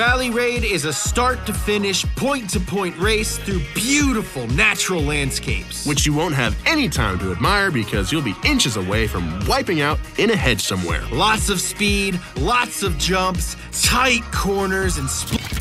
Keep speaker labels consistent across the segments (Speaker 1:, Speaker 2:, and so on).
Speaker 1: Rally Raid is a start to finish, point to point race through beautiful natural landscapes.
Speaker 2: Which you won't have any time to admire because you'll be inches away from wiping out in a hedge somewhere.
Speaker 1: Lots of speed, lots of jumps, tight corners, and split.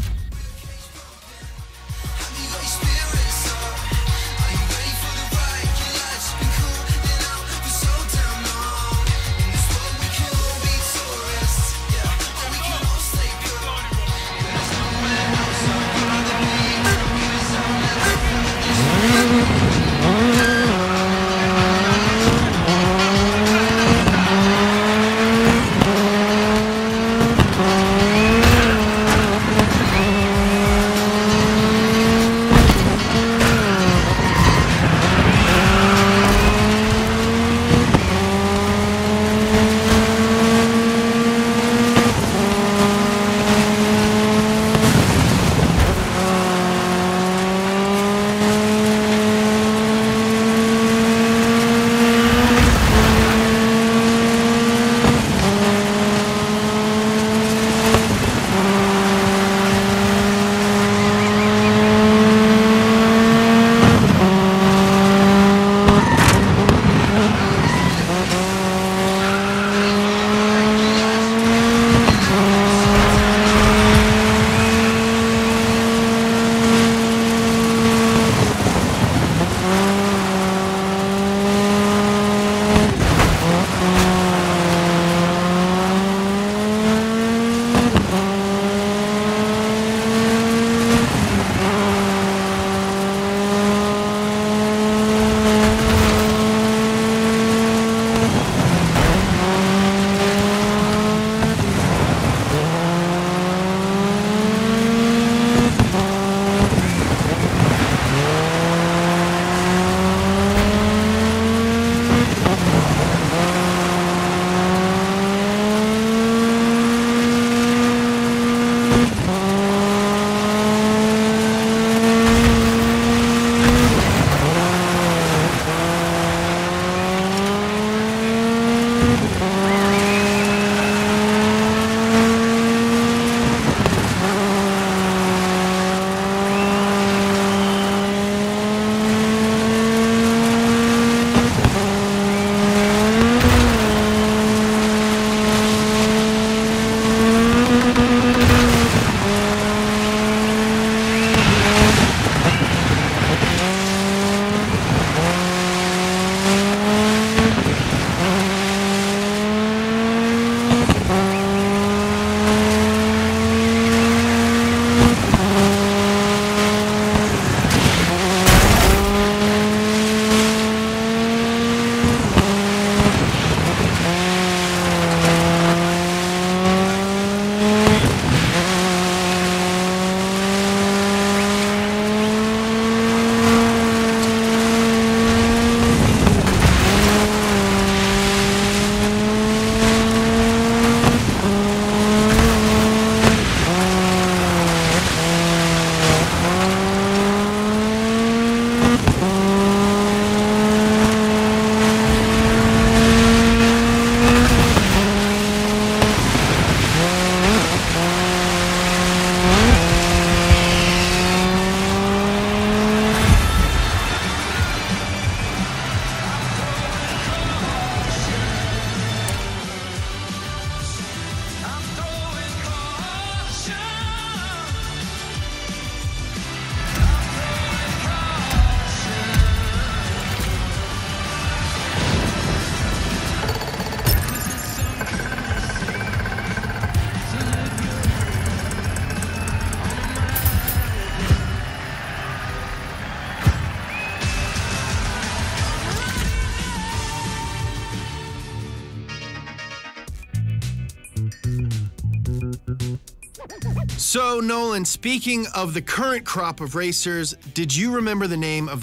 Speaker 1: So, Nolan, speaking of the current crop of racers, did you remember the name of